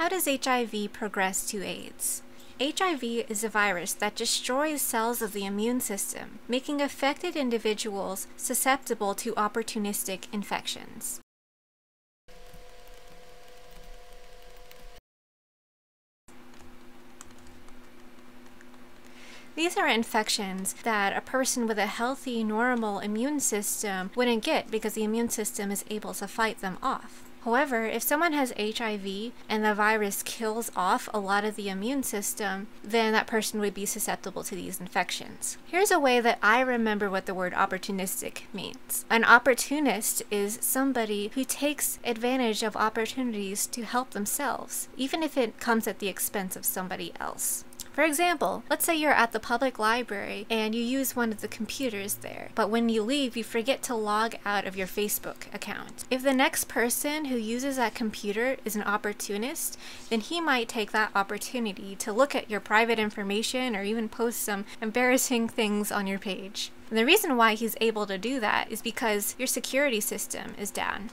How does HIV progress to AIDS? HIV is a virus that destroys cells of the immune system, making affected individuals susceptible to opportunistic infections. These are infections that a person with a healthy, normal immune system wouldn't get because the immune system is able to fight them off. However, if someone has HIV and the virus kills off a lot of the immune system, then that person would be susceptible to these infections. Here's a way that I remember what the word opportunistic means. An opportunist is somebody who takes advantage of opportunities to help themselves, even if it comes at the expense of somebody else. For example, let's say you're at the public library and you use one of the computers there, but when you leave, you forget to log out of your Facebook account. If the next person who uses that computer is an opportunist, then he might take that opportunity to look at your private information or even post some embarrassing things on your page. And the reason why he's able to do that is because your security system is down.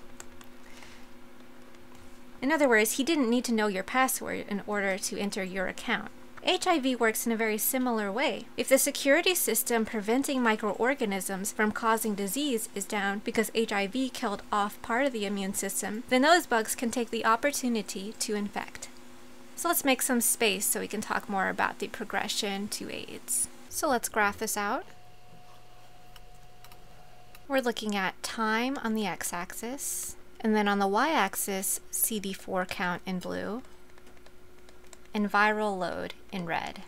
In other words, he didn't need to know your password in order to enter your account. HIV works in a very similar way. If the security system preventing microorganisms from causing disease is down because HIV killed off part of the immune system, then those bugs can take the opportunity to infect. So let's make some space so we can talk more about the progression to AIDS. So let's graph this out. We're looking at time on the x-axis, and then on the y-axis, CD4 count in blue, and viral load in red.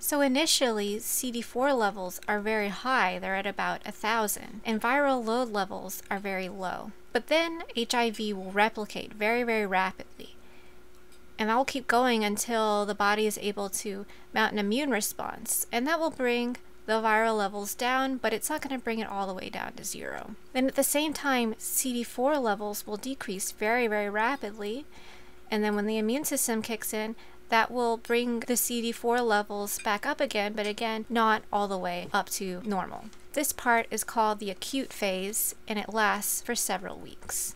So initially, CD4 levels are very high, they're at about 1,000, and viral load levels are very low. But then HIV will replicate very, very rapidly. And that will keep going until the body is able to mount an immune response, and that will bring the viral levels down, but it's not going to bring it all the way down to zero. Then at the same time, CD4 levels will decrease very, very rapidly, and then when the immune system kicks in, that will bring the CD4 levels back up again, but again, not all the way up to normal. This part is called the acute phase, and it lasts for several weeks.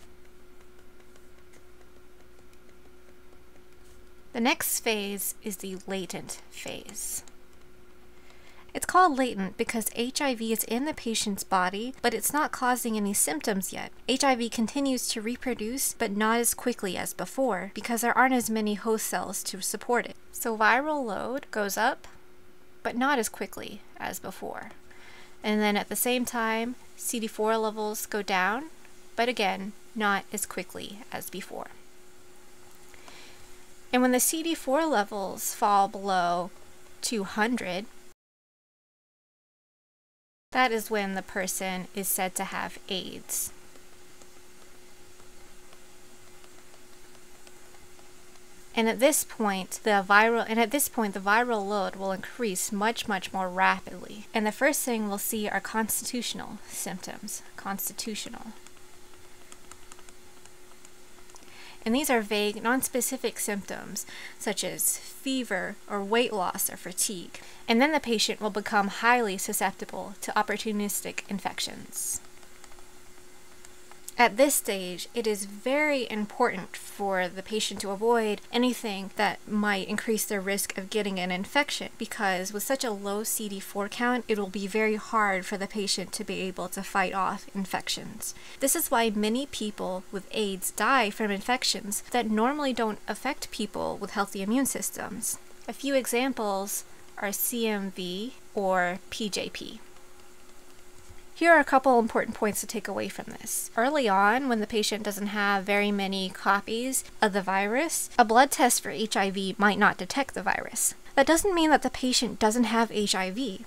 The next phase is the latent phase. It's called latent because HIV is in the patient's body, but it's not causing any symptoms yet. HIV continues to reproduce, but not as quickly as before because there aren't as many host cells to support it. So viral load goes up, but not as quickly as before. And then at the same time, CD4 levels go down, but again, not as quickly as before. And when the CD4 levels fall below 200, that is when the person is said to have AIDS. And at this point, the viral and at this point the viral load will increase much much more rapidly. And the first thing we'll see are constitutional symptoms. Constitutional. And these are vague, nonspecific symptoms such as fever or weight loss or fatigue. And then the patient will become highly susceptible to opportunistic infections. At this stage, it is very important for the patient to avoid anything that might increase their risk of getting an infection because with such a low CD4 count, it will be very hard for the patient to be able to fight off infections. This is why many people with AIDS die from infections that normally don't affect people with healthy immune systems. A few examples are CMV or PJP. Here are a couple important points to take away from this. Early on, when the patient doesn't have very many copies of the virus, a blood test for HIV might not detect the virus. That doesn't mean that the patient doesn't have HIV.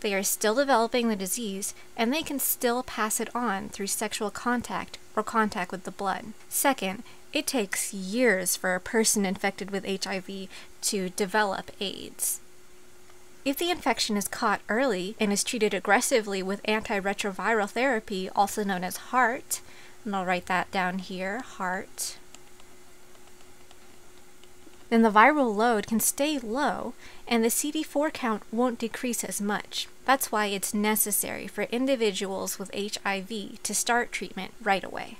They are still developing the disease, and they can still pass it on through sexual contact or contact with the blood. Second, it takes years for a person infected with HIV to develop AIDS. If the infection is caught early and is treated aggressively with antiretroviral therapy, also known as HAART, and I'll write that down here, HAART, then the viral load can stay low and the CD4 count won't decrease as much. That's why it's necessary for individuals with HIV to start treatment right away.